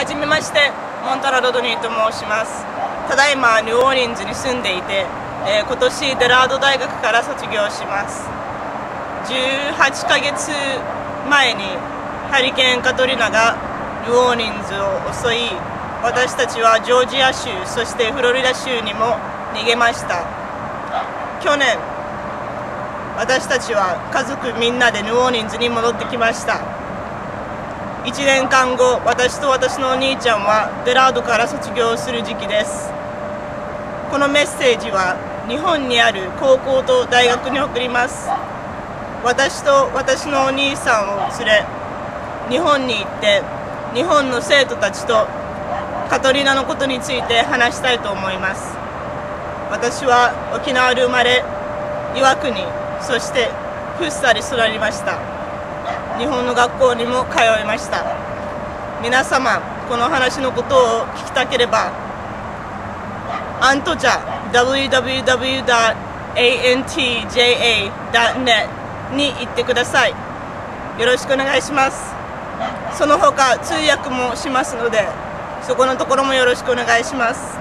はじめましてモンタナ・ロドニーと申します。ただいまニューオーリンズに住んでいて、えー、今年ディラード大学から卒業します。18ヶ月前にハリケーンカトリナがニューオーリンズを襲い私たちはジョージア州そしてフロリダ州にも逃げました。去年私たちは家族みんなでニューオーリンズに戻ってきました。1年間後私と私のお兄ちゃんはデラードから卒業する時期です。このメッセージは日本にある高校と大学に送ります。私と私のお兄さんを連れ日本に行って日本の生徒たちとカトリナのことについて話したいと思います。私は沖縄で生まれ岩国そして福生で育りました。日本の学校にも通いました。皆様この話のことを聞きたければアントジャ www.antja.net に行ってください。よろしくお願いします。その他通訳もしますのでそこのところもよろしくお願いします。